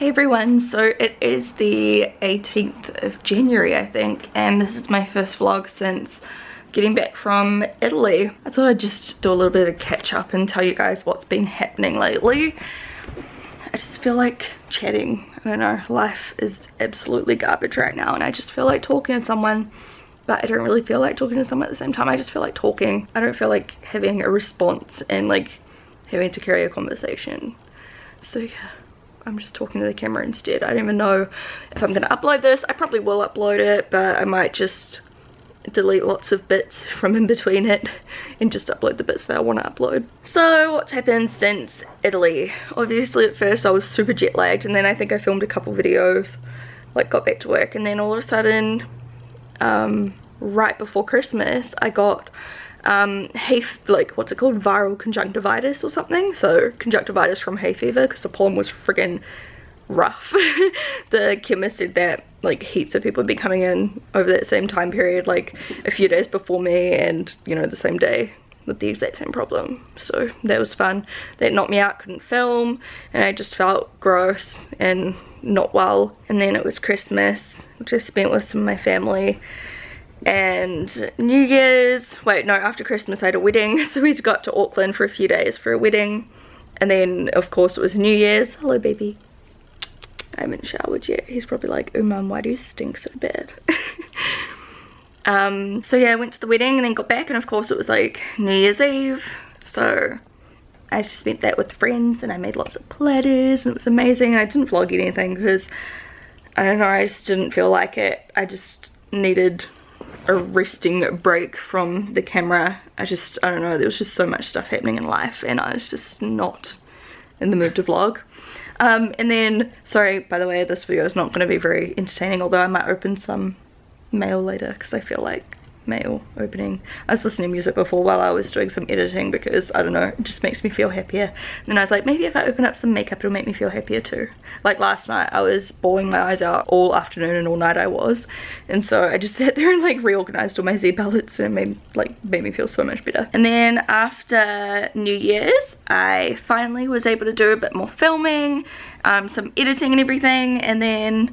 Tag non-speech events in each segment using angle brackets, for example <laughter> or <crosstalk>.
Hey everyone, so it is the 18th of January I think and this is my first vlog since getting back from Italy. I thought I'd just do a little bit of catch up and tell you guys what's been happening lately. I just feel like chatting. I don't know, life is absolutely garbage right now and I just feel like talking to someone but I don't really feel like talking to someone at the same time. I just feel like talking. I don't feel like having a response and like having to carry a conversation. So yeah. I'm just talking to the camera instead. I don't even know if I'm going to upload this. I probably will upload it, but I might just delete lots of bits from in between it and just upload the bits that I want to upload. So what's happened since Italy? Obviously at first I was super jet lagged and then I think I filmed a couple videos, like got back to work and then all of a sudden, um, right before Christmas, I got um, hay, like what's it called, viral conjunctivitis or something. So conjunctivitis from hay fever because the pollen was friggin' rough. <laughs> the chemist said that like heaps of people would be coming in over that same time period, like a few days before me and you know the same day with the exact same problem. So that was fun. That knocked me out, couldn't film and I just felt gross and not well. And then it was Christmas, just spent with some of my family and New Year's, wait no after Christmas I had a wedding <laughs> so we got to Auckland for a few days for a wedding. And then of course it was New Year's, hello baby, I haven't showered yet, he's probably like oh mum why do you stink so bad? <laughs> Um, so yeah I went to the wedding and then got back. And of course it was like New Year's Eve. So I just spent that with friends and I made lots of platters and it was amazing. I didn't vlog anything because I don't know I just didn't feel like it. I just needed a resting break from the camera. I just, I don't know, there was just so much stuff happening in life and I was just not in the mood to vlog. Um, and then, sorry, by the way, this video is not going to be very entertaining, although I might open some mail later because I feel like mail opening. I was listening to music before while I was doing some editing because I don't know, it just makes me feel happier. And then I was like, maybe if I open up some makeup it'll make me feel happier too. Like last night I was bawling my eyes out all afternoon and all night I was. And so I just <laughs> sat there and like reorganized all my Z palettes and it made like made me feel so much better. And then after New Year's I finally was able to do a bit more filming, um, some editing and everything and then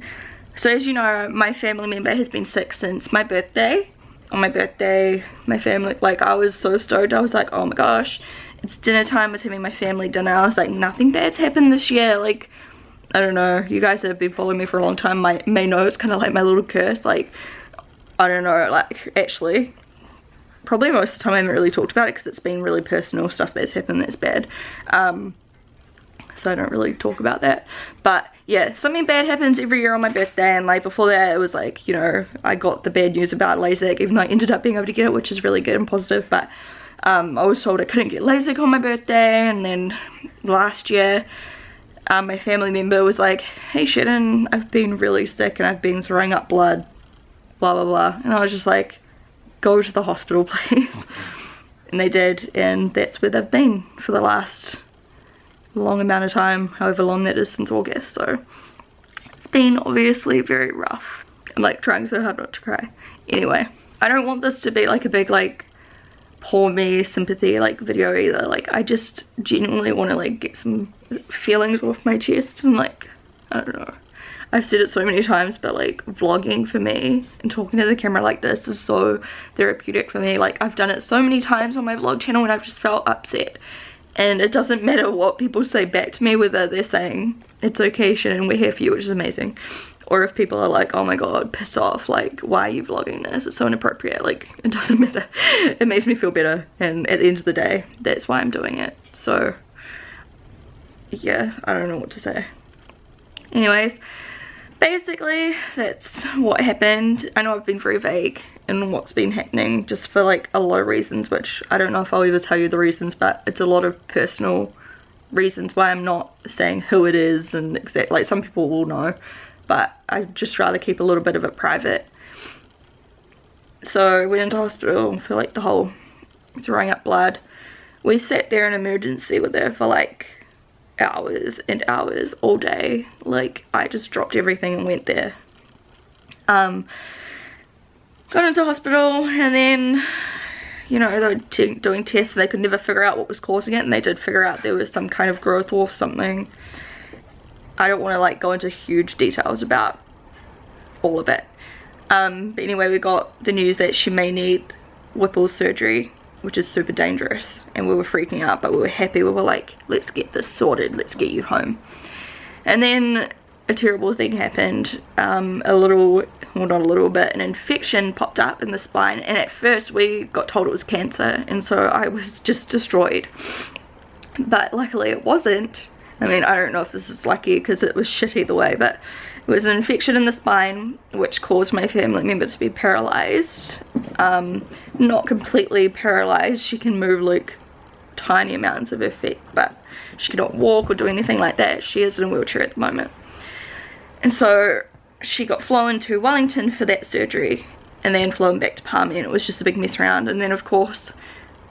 so as you know, my family member has been sick since my birthday on my birthday my family like i was so stoked. I was like oh my gosh it's dinner time. I was having my family dinner. I was like nothing bad's happened this year. Like i don't know. You guys have been following me for a long time might may know it's kind of like my little curse. Like i don't know like actually probably most of the time i haven't really talked about it because it's been really personal stuff that's happened that's bad. Um so I don't really talk about that. But yeah, something bad happens every year on my birthday and like before that it was like, you know, I got the bad news about LASIK even though I ended up being able to get it which is really good and positive but um, I was told I couldn't get LASIK on my birthday and then last year um, my family member was like, hey Shannon, I've been really sick and I've been throwing up blood, blah blah blah. And I was just like, go to the hospital <laughs> please. and they did and that's where they've been for the last long amount of time, however long that is since August. So it's been obviously very rough. I'm like trying so hard not to cry. Anyway, I don't want this to be like a big like poor me sympathy like video either. Like I just genuinely want to like get some feelings off my chest and like, I don't know. I've said it so many times but like vlogging for me and talking to the camera like this is so therapeutic for me like I've done it so many times on my vlog channel and I've just felt upset and it doesn't matter what people say back to me whether they're saying it's okay Shannon we're here for you which is amazing. Or if people are like oh my god piss off like why are you vlogging this? It's so inappropriate. Like <laughs> it doesn't matter. It makes me feel better. And at the end of the day that's why I'm doing it. So yeah I don't know what to say. Anyways basically that's what happened. I know i've been very vague in what's been happening just for like a lot of reasons which i don't know if i'll ever tell you the reasons but it's a lot of personal reasons why i'm not saying who it is and exact like some people will know but i just rather keep a little bit of it private. So I went into hospital for like the whole throwing up blood. We sat there in emergency with her for like hours and hours all day. Like I just dropped everything and went there. Um got into hospital and then you know they were doing tests they could never figure out what was causing it and they did figure out there was some kind of growth or something I don't want to like go into huge details about all of it. Um, but anyway, we got the news that she may need Whipple surgery, which is super dangerous. And we were freaking out, but we were happy. We were like, let's get this sorted. Let's get you home. And then a terrible thing happened. Um, a little, well not a little bit, an infection popped up in the spine. And at first we got told it was cancer. And so I was <laughs> just destroyed. But luckily it wasn't. I mean, I don't know if this is lucky because it was shit either way, but it was an infection in the spine which caused my family member to be paralyzed. Um, not completely paralyzed, she can move like tiny amounts of her feet, but she cannot walk or do anything like that. She is in a wheelchair at the moment. And so she got flown to Wellington for that surgery and then flown back to Palmy and it was just a big mess around. And then of course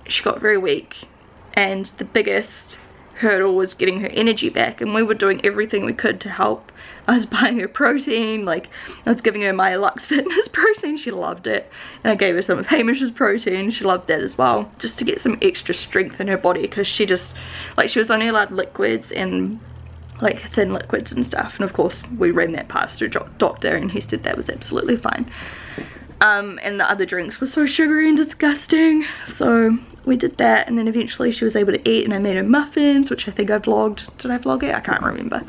she got very weak and the biggest hurdle was getting her energy back and we were doing everything we could to help. I was <laughs> buying her protein, like I was giving her my Lux <laughs> Fitness protein, she loved it. And I gave her some of Hamish's protein, she loved that as well. Just to get some extra strength in her body because she just, like she was only allowed liquids and like thin liquids and stuff. And of course we ran that past her doctor and he said that was absolutely fine. Um, and the other drinks were so sugary and disgusting. So we did that and then eventually she was able to eat and I made her muffins which I think I vlogged. Did I vlog it? I can't remember.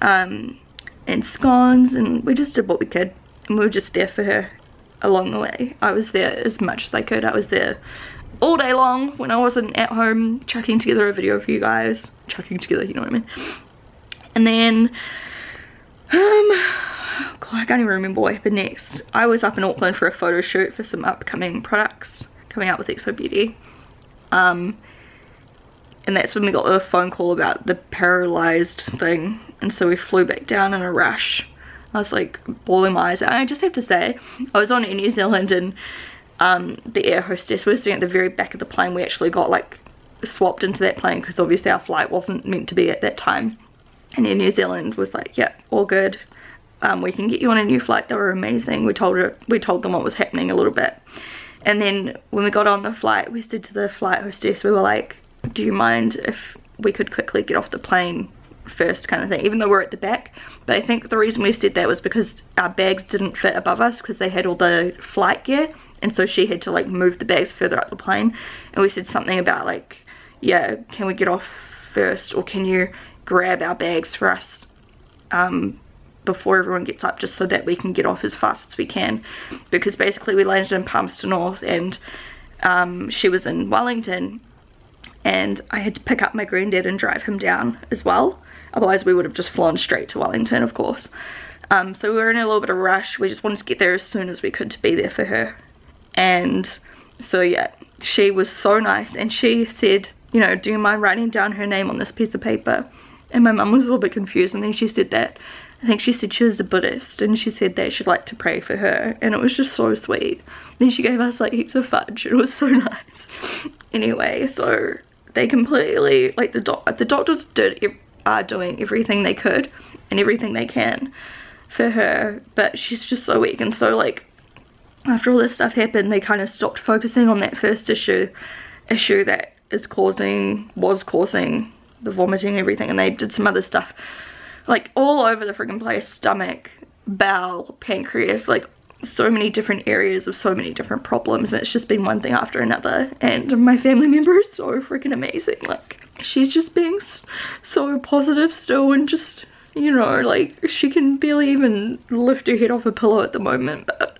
Um, and scones and we just did what we could. And we were just there for her along the way. I was there as much as I could. I was there all day long when I wasn't at home chucking together a video for you guys. Chucking together you know what I mean and then um God, I can't even remember what happened next I was up in Auckland for a photo shoot for some upcoming products coming out with xoBeauty um, and that's when we got the phone call about the paralyzed thing. And so we flew back down in a rush. I was like bawling my eyes out. And I just have to say, I was on Air New Zealand and um, the air hostess was sitting at the very back of the plane. We actually got like swapped into that plane because obviously our flight wasn't meant to be at that time. And Air New Zealand was like, yeah, all good. Um, we can get you on a new flight. They were amazing. We told her, we told them what was happening a little bit. And then when we got on the flight, we said to the flight hostess, we were like, do you mind if we could quickly get off the plane first kind of thing, even though we're at the back. But I think the reason we said that was because our bags didn't fit above us because they had all the flight gear. And so she had to like move the bags further up the plane. And we said something about like, yeah, can we get off first or can you grab our bags for us um, before everyone gets up just so that we can get off as fast as we can. Because basically we landed in Palmerston North and um, she was in Wellington and I had to pick up my granddad and drive him down as well. Otherwise we would have just flown straight to Wellington of course. Um, so we were in a little bit of a rush. We just wanted to get there as soon as we could to be there for her. And so yeah she was so nice and she said you know do you mind writing down her name on this piece of paper and my mum was a little bit confused and then she said that I think she said she was a Buddhist and she said that she'd like to pray for her and it was just so sweet. Then she gave us like heaps of fudge. It was so <laughs> nice. anyway, so they completely, like the, doc the doctors did, are doing everything they could and everything they can for her but she's just so weak and so like after all this stuff happened they kind of stopped focusing on that first issue issue that is causing was causing the vomiting and everything and they did some other stuff. Like all over the freaking place stomach bowel pancreas like so many different areas of so many different problems and it's just been one thing after another. And my family member is so freaking amazing. Like she's just being so positive still and just you know like she can barely even lift her head off a pillow at the moment but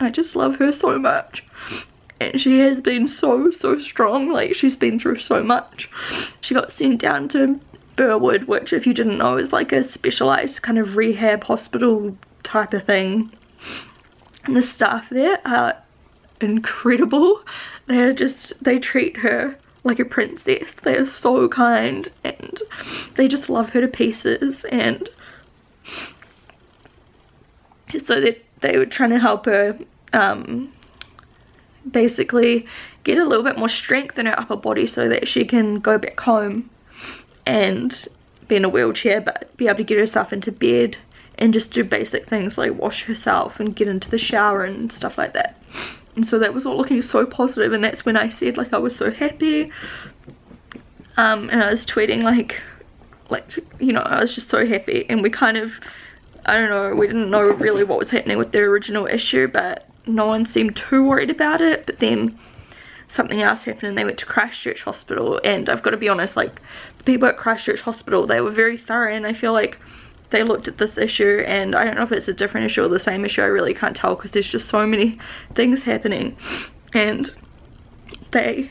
I just love her so much and she has been so so strong like she's been through so much she got sent down to Burwood, which if you didn't know is like a specialized kind of rehab hospital type of thing. And the staff there are incredible. They're just, they treat her like a princess. They are so kind and they just love her to pieces and so they, they were trying to help her um, basically get a little bit more strength in her upper body so that she can go back home and be in a wheelchair but be able to get herself into bed and just do basic things like wash herself and get into the shower and stuff like that. And so that was all looking so positive and that's when I said like I was so happy. Um, and I was tweeting like like you know I was just so happy. And we kind of I don't know we didn't know really what was happening with the original issue but no one seemed too worried about it but then something else happened and they went to Christchurch Hospital and I've got to be honest like the people at Christchurch Hospital they were very thorough and I feel like they looked at this issue and I don't know if it's a different issue or the same issue I really can't tell because there's just so many things happening and they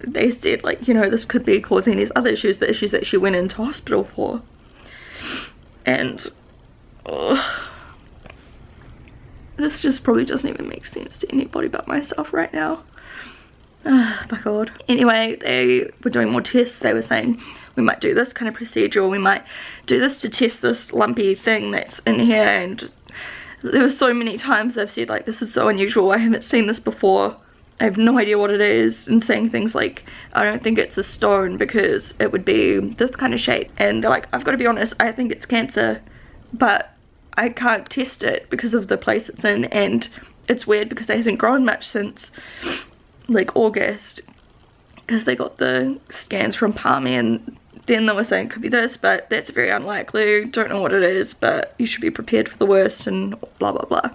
they said like you know this could be causing these other issues the issues that she went into hospital for and oh, this just probably doesn't even make sense to anybody but myself right now. Oh my god. Anyway they were doing more tests. They were saying we might do this kind of procedure or we might do this to test this lumpy thing that's in here. And there were so many times they've said like this is so unusual. I haven't seen this before. I have no idea what it is and saying things like I don't think it's a stone because it would be this kind of shape. And they're like I've got to be honest I think it's cancer but I can't test it because of the place it's in and it's weird because it hasn't grown much since like August because they got the scans from Palmy and then they were saying it could be this but that's very unlikely don't know what it is but you should be prepared for the worst and blah blah blah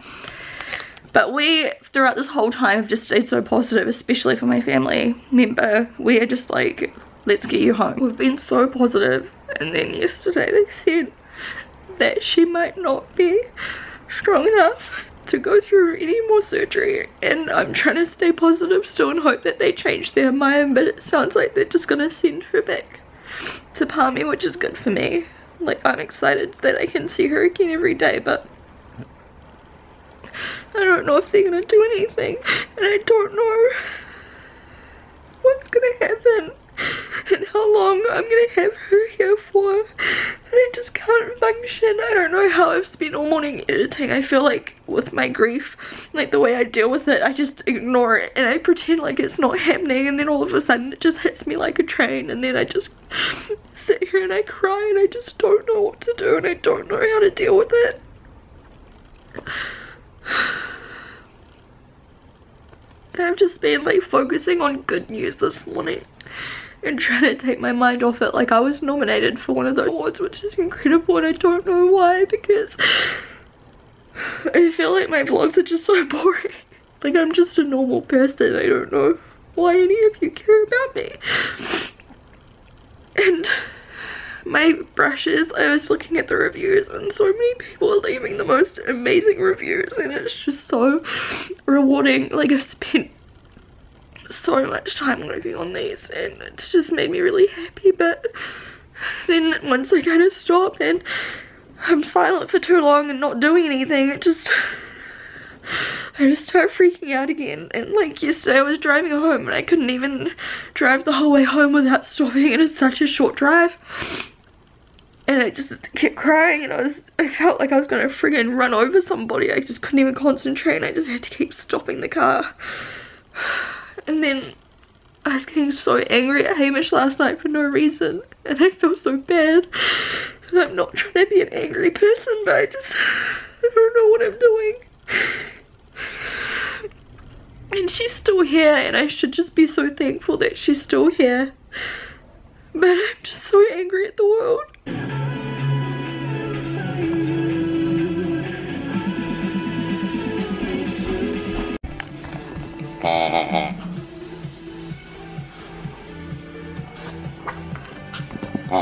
but we, throughout this whole time, have just stayed so positive, especially for my family member. We are just like, let's get you home. We've been so. And then yesterday they said that she might not be strong enough to go through any more surgery. And I'm trying to stay positive still and hope that they change their mind but it sounds like they're just gonna send her back to Palmy which is good for me. Like I'm excited that I can see her again every day but I don't know if they're gonna do anything and I don't know what's gonna happen and how long I'm gonna have her here for. And I just can't function. I don't know how I've spent all morning editing I feel like with my grief like the way I deal with it I just ignore it. And I pretend like it's not happening. And then all of a sudden it just hits me like a train. And then I just sit here and I cry and I just don't know what to do and I don't know how to deal with it. <sighs> I've just been like focusing on good news this morning and trying to take my mind off it. Like I was nominated for one of those awards which is incredible and I don't know why because <sighs> I feel like my vlogs are just so <laughs> boring. Like I'm just a normal person. I don't know why any of you care about me. <sighs> And my brushes I was looking at the reviews and so many people are leaving the most amazing reviews and it's just so <sighs> rewarding. Like I've spent so much time working on these and it's just made me really happy but then once I kind of stop and I'm silent for too long and not doing anything it just I just start freaking out again. And like yesterday I was driving home and I couldn't even drive the whole way home without stopping and it's such a short drive. And I just kept crying and I was I felt like I was gonna friggin' run over somebody. I just couldn't even concentrate and I just had to keep stopping the car and then I was getting so angry at Hamish last night for no reason. And I felt so bad. And I'm not trying to be an angry person but I just I don't know what I'm doing. And she's still here and I should just be so thankful that she's still here. But I'm just so angry at the world <laughs> Co?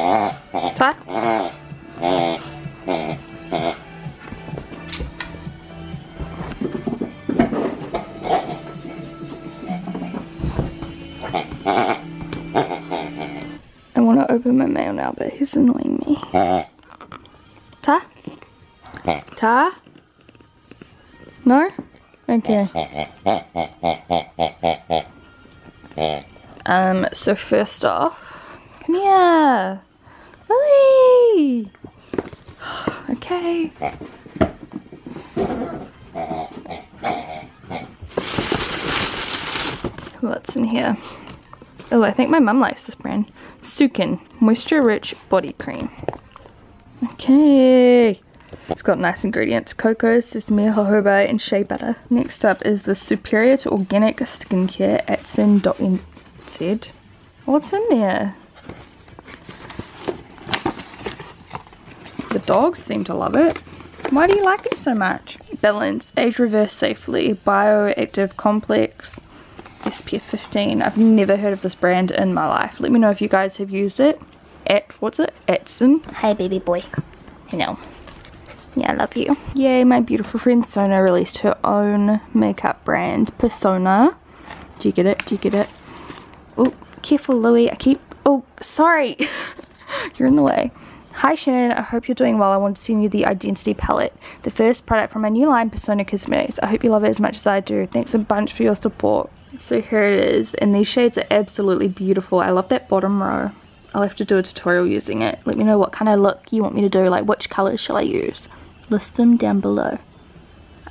I want to open my mail now, but he's annoying me. Ta? Ta? No? Okay. Um, so first off, here. Lily! Okay. What's in here? Oh, I think my mum likes this brand. Sukin Moisture Rich Body Cream. Okay. It's got nice ingredients. Cocoa, sesame, jojoba, and shea butter. Next up is the Superior to Organic Skincare at Sin.nz. What's in there? Dogs seem to love it. Why do you like it so much? Balance, age reverse safely, bioactive complex, SPF 15. I've never heard of this brand in my life. Let me know if you guys have used it. At, what's it? Atson. Hi baby boy. Hello. Yeah, I love you. Yay, my beautiful friend Sona released her own makeup brand, Persona. Do you get it? Do you get it? Oh, careful Louie. I keep... Oh, sorry. <laughs> You're in the way. Hi Shannon, I hope you're doing well. I want to send you the Identity Palette, the first product from my new line, Persona Cosmetics. I hope you love it as much as I do. Thanks a bunch for your support. So here it is, and these shades are absolutely beautiful. I love that bottom row. I'll have to do a tutorial using it. Let me know what kind of look you want me to do, like which colours shall I use. List them down below.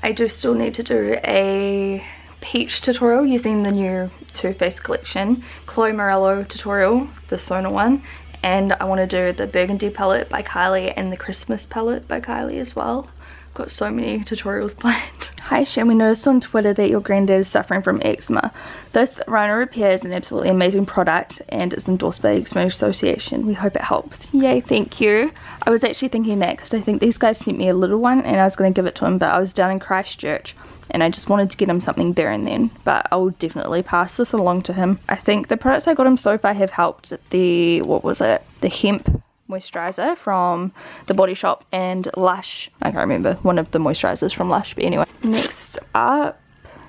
I do still need to do a peach tutorial using the new Too Faced collection, Chloe Morello tutorial, the Sona one, and I want to do the burgundy palette by Kylie and the Christmas palette by Kylie as well. I've Got so many tutorials <laughs> planned. Hi Shan, we noticed on Twitter that your granddad is suffering from eczema. This Rhino Repair is an absolutely amazing product and it's endorsed by the Eczema Association. We hope it helps. Yay, thank you. I was actually thinking that because I think these guys sent me a little one and I was going to give it to him but I was down in Christchurch and I just wanted to get him something there and then but I'll definitely pass this along to him. I think the products I got him so far have helped the, what was it, the hemp moisturizer from the Body Shop and Lush. I can't remember one of the moisturizers from Lush but anyway. Next up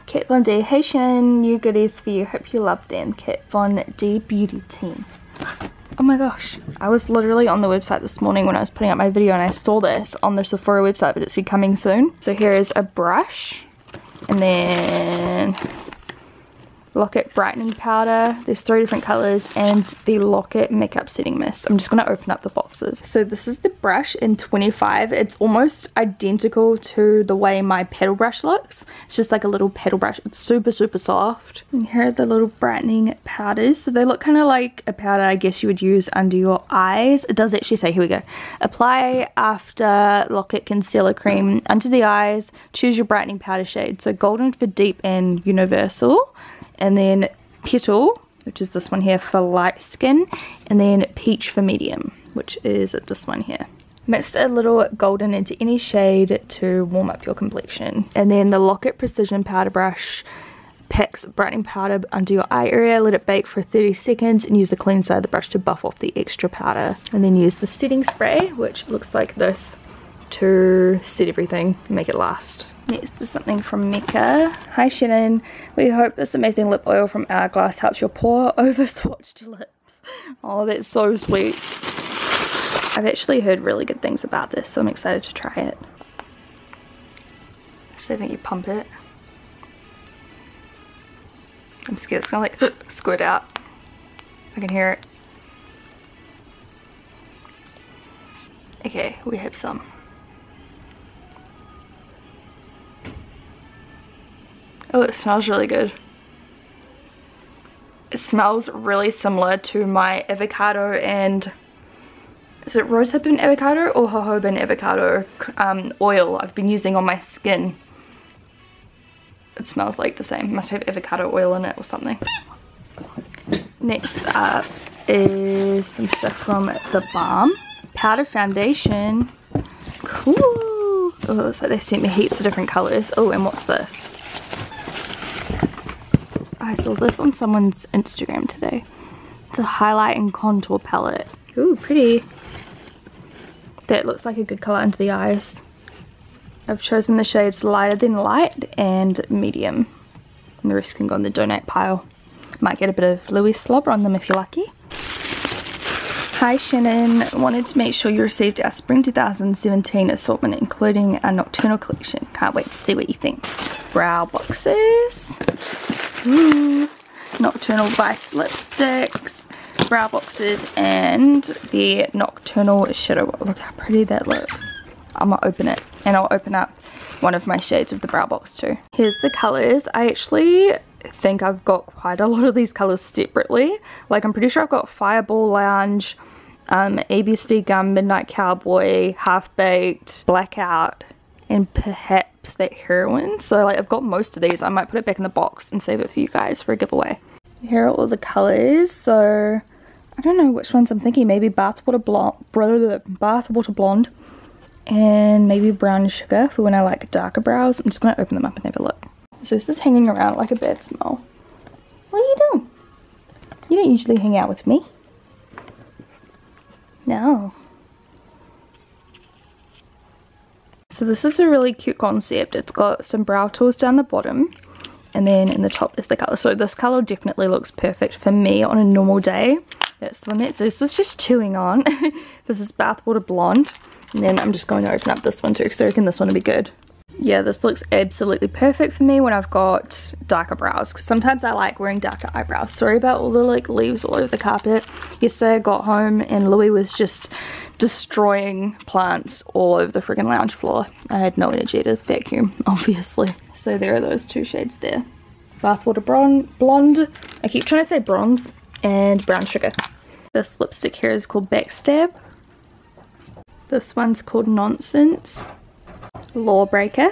Kat Von D. Hey Shannon, new goodies for you. Hope you love them. Kat Von D Beauty Team. Oh my gosh, I was literally on the website this morning when I was putting up my video and I saw this on the Sephora website but it said coming soon. So here is a brush and then Lock-It brightening powder. There's three different colors and the Lock-It makeup setting mist. I'm just going to open up the boxes. So this is the brush in 25 it's almost identical to the way my petal brush looks. It's just like a little petal brush. It's super super soft. And here are the little brightening powders. So they look kind of like a powder i guess you would use under your eyes. It does actually say here we go. Apply after Lock-It concealer cream under the eyes. Choose your brightening powder shade. So golden for deep and universal and then Petal, which is this one here for light skin, and then Peach for medium, which is this one here. Mixed a little golden into any shade to warm up your complexion. And then the Lock-It Precision Powder Brush packs brightening powder under your eye area, let it bake for 30 seconds and use the clean side of the brush to buff off the extra powder. And then use the setting spray, which looks like this, to set everything, and make it last. Next is something from Mecca. Hi Shannon, we hope this amazing lip oil from Hourglass helps your poor <laughs> over swatched lips. Oh, that's so sweet. I've actually heard really good things about this, so I'm excited to try it. So I think you pump it. I'm scared it's gonna like <gasps> squirt out. I can hear it. Okay, we have some. Oh, it smells really good. It smells really similar to my avocado and is it rosehip and avocado or jojoba and avocado um, oil I've been using on my skin. It smells like the same. Must have avocado oil in it or something. Next up is some stuff from The Balm. Powder foundation. Cool. Oh, so they sent me heaps of different colours. Oh, and what's this? I saw this on someone's Instagram today. It's a highlight and contour palette. Ooh, pretty. That looks like a good colour under the eyes. I've chosen the shades lighter than light and medium. And the rest can go in the donate pile. Might get a bit of Louis slobber on them if you're lucky. Hi Shannon, wanted to make sure you received our Spring 2017 assortment including our Nocturnal collection. Can't wait to see what you think. Brow boxes. <gasps> Nocturnal Vice lipsticks, brow boxes, and the Nocturnal Shadow. Look how pretty that looks. I'm gonna open it, and I'll open up one of my shades of the brow box too. Here's the colors. I actually think I've got quite a lot of these colors separately. Like I'm pretty sure I've got Fireball Lounge, um, ABC Gum, Midnight Cowboy, Half Baked, Blackout, and perhaps that heroin. So like I've got most of these. I might put it back in the box and save it for you guys for a giveaway. Here are all the colors. So I don't know which ones I'm thinking. Maybe Bathwater Blonde, Bathwater Blonde, and maybe brown sugar for when I like darker brows. I'm just going to open them up and have a look. So this is hanging around like a bad smell. What are you doing? You don't usually hang out with me. No. So this is a really cute concept. It's got some brow tools down the bottom and then in the top is the colour. So this colour definitely looks perfect for me on a normal day. That's the one that so this was just chewing on. <laughs> this is Bathwater Blonde. And then I'm just going to open up this one too because I reckon this one will be good. Yeah, this looks absolutely perfect for me when I've got darker brows because sometimes I like wearing darker eyebrows. Sorry about all the like leaves all over the carpet. Yesterday I got home and Louis was just destroying plants all over the friggin' lounge floor. I had no energy to vacuum, <laughs> obviously. So there are those two shades there. Bathwater Blonde, blonde. I keep trying to say bronze, and Brown Sugar. This lipstick here is called Backstab. This one's called Nonsense. Lawbreaker.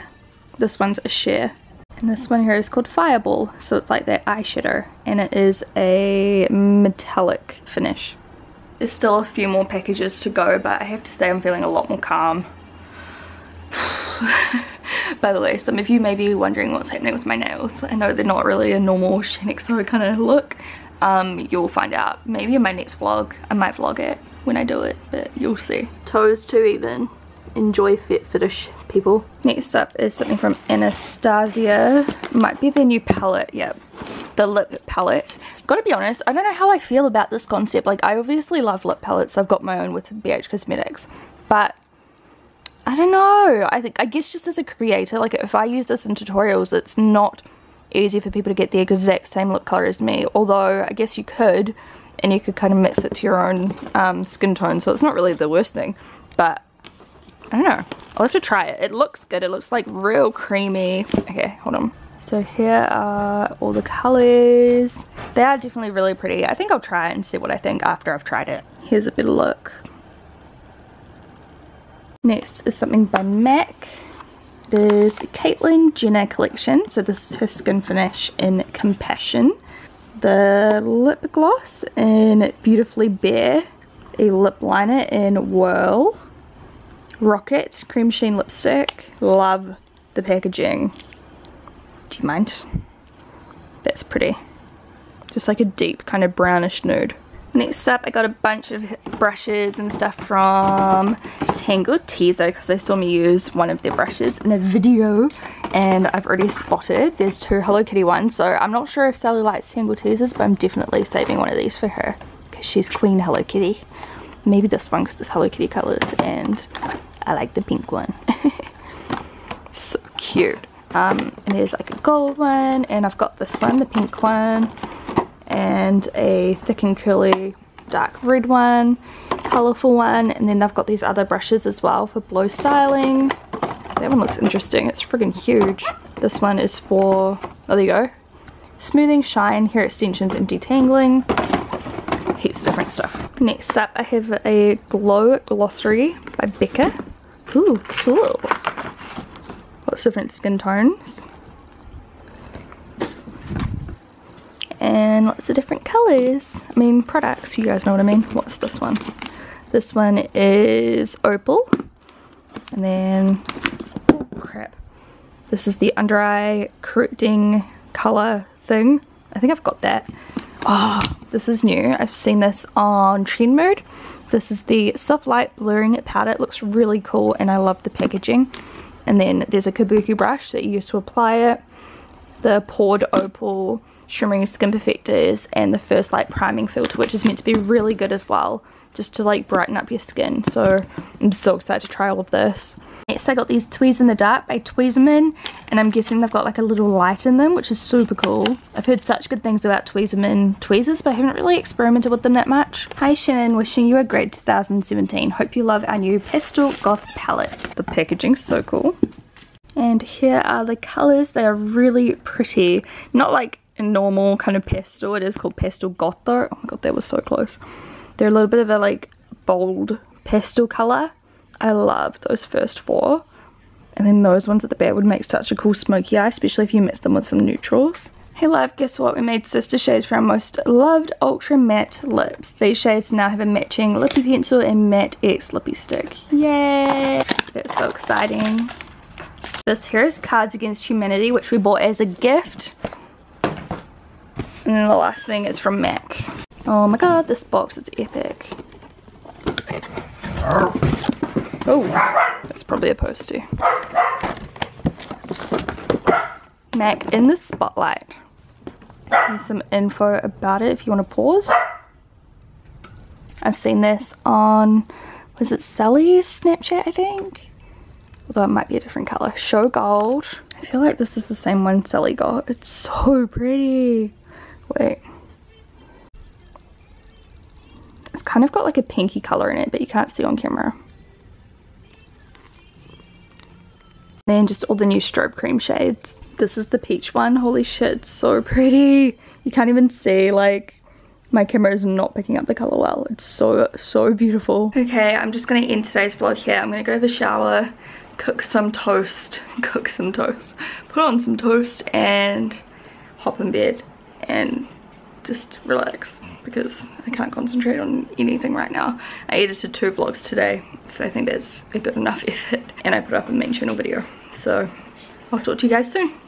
This one's a Share. And this one here is called Fireball. So it's like that eyeshadow. And it is a metallic finish. There's still a few more packages to go, but I have to say I'm feeling a lot more calm. <sighs> By the way, some of you may be wondering what's happening with my nails. I know they're not really a normal Shaaanxo <laughs> kind of look. Um, you'll find out maybe in my next vlog. I might vlog it when I do it, but you'll see. Toes too even. Enjoy fit fetish people. Next up is something from Anastasia. Might be their new palette, yep the lip palette. Gotta be honest, I don't know how I feel about this concept. Like, I obviously love lip palettes. I've got my own with BH Cosmetics. But, I don't know. I think, I guess just as a creator, like, if I use this in tutorials, it's not easy for people to get the exact same lip color as me. Although, I guess you could, and you could kind of mix it to your own um, skin tone. So it's not really the worst thing. But, I don't know. I'll have to try it. It looks good. It looks like real creamy. Okay, hold on. So here are all the colors. They are definitely really pretty. I think I'll try and see what I think after I've tried it. Here's a bit of look. Next is something by MAC. It is the Caitlyn Jenner collection. So this is her skin finish in Compassion. The lip gloss in Beautifully Bare. A lip liner in Whirl. Rocket Cream Sheen Lipstick. Love the packaging. Do you mind? That's pretty. Just like a deep kind of brownish nude. Next up, I got a bunch of brushes and stuff from Tangle Teezer because they saw me use one of their brushes in a video and I've already spotted there's two Hello Kitty ones so I'm not sure if Sally likes Tangle Teezers, but I'm definitely saving one of these for her because she's Queen Hello Kitty. Maybe this one because it's Hello Kitty colors and I like the pink one. <laughs> so cute. Um, and there's like a gold one and I've got this one, the pink one and a thick and curly dark red one, colourful one and then I've got these other brushes as well for blow styling. That one looks interesting, it's friggin' huge. This one is for, oh there you go, smoothing, shine, hair extensions and detangling. Heaps of different stuff. Next up I have a Glow Glossary by Becca. Ooh, cool. Lots of different skin tones. And lots of different colors. I mean products you guys know what I mean. What's this one? This one is opal. And then oh crap. This is the under eye correcting color thing. I think I've got that oh this is new. I've seen this on Trendmood. This is the soft light blurring powder. It looks really cool and I love the packaging. And then there's a kabuki brush that you use to apply it the poured opal shimmering skin perfectors and the first light priming filter which is meant to be really good as well just to like brighten up your skin. So I'm so excited to try all of this. Next I got these Tweez in the Dark by Tweezerman and I'm guessing they've got like a little light in them which is super cool. I've heard such good things about Tweezerman tweezers but I haven't really experimented with them that much. Hi Shannon. Wishing you a great 2017 hope you love our new pastel goth palette. The packaging's so cool. And here are the colors. They are really pretty. Not like a normal kind of pastel. It is called pastel goth though. Oh my god that was so close they're a little bit of a like bold pastel color. I love those first four. And then those ones at the back would make such a cool smoky eye, especially if you mix them with some neutrals. Hey love, guess what? We made sister shades for our most loved ultra matte lips. These shades now have a matching lippy pencil and matte X lippy stick. Yay! That's so exciting. This here is Cards Against Humanity, which we bought as a gift. And then the last thing is from MAC. Oh my god, this box is epic. Oh, that's probably a poster. MAC in the spotlight. And some info about it if you want to pause. I've seen this on, was it Sally's Snapchat I think? Although it might be a different colour. Show Gold. I feel like this is the same one Sally got. It's so pretty. Wait. It's kind of got like a pinky colour in it, but you can't see on camera. Then just all the new strobe cream shades. This is the peach one. Holy shit, so pretty. You can't even see like my camera is not picking up the color well. It's so, so beautiful. Okay, I'm just gonna end today's vlog here. I'm gonna go have a shower, cook some toast, <laughs> cook some toast, put on some toast and hop in bed and just relax because I can't concentrate on anything right now. I edited two vlogs today, so I think that's a good enough effort. And I put up a main channel video. So I'll talk to you guys soon.